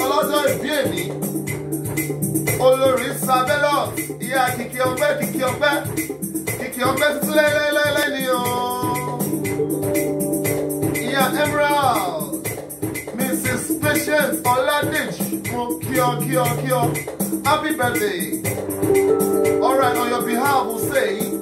ọlọ́jọ́ ìbí èmi olórí sabelọ ìyá kìkì ọgbẹ́ kìkì ọgbẹ́ kìkì ọgbẹ́ tuntun lẹ́lẹ́lẹ́lẹ́ ni o ìyá emerald mrs patience ọládèjì mo kí ọ kí ọ happy birthday all right on your behalf we say.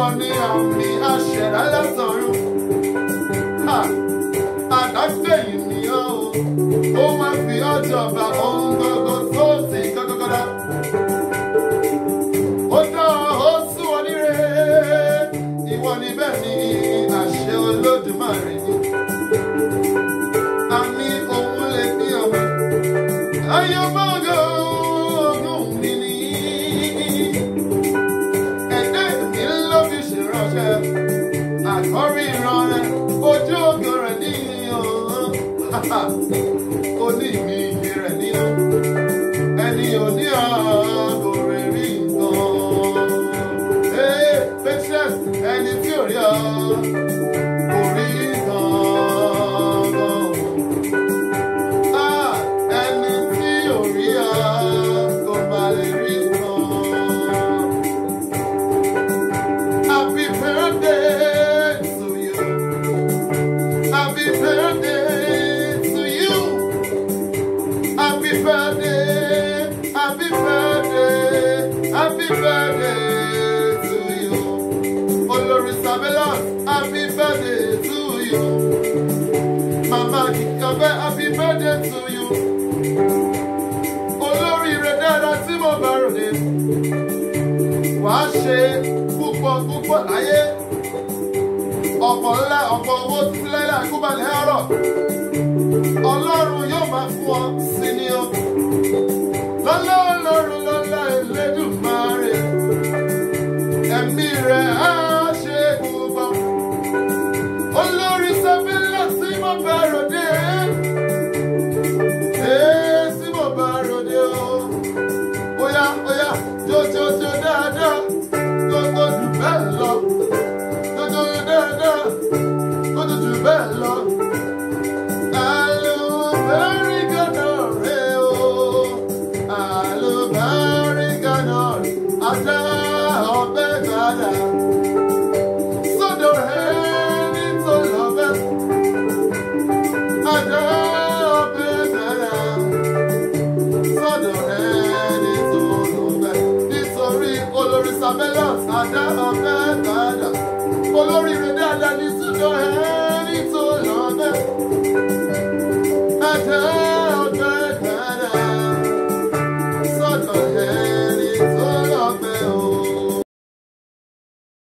me, I of Ha! ìwọ ni àmì Oh, lásọ̀rùn. Àdágbẹ̀yìn ni ó ó máa fi ọjọ́ bá ohun gbogbo tó ti kọ́kọ́kọ́dá. Ó dá ó sún ọ níre, ìwọ ni bẹ́ẹ̀ ni àṣẹ Olódùmarè money. 哈 birthday to you. Olórí Sàbẹ́là, happy birthday to you. Màmá Kìkànfẹ́, happy birthday to you. Olórí rẹ̀ dára tí mo bá ròde. Wàá ṣe púpọ̀ púpọ̀ láyé. Ọ̀pọ̀ ńlá ọ̀pọ̀ owó tí fúlẹ́lá kúbalẹ̀ ọ̀rọ̀. Babylon àdá ọ̀fẹ́ padà olóríire dáadáa ní sùdọ̀ ẹni tó lọ bẹ́ẹ̀.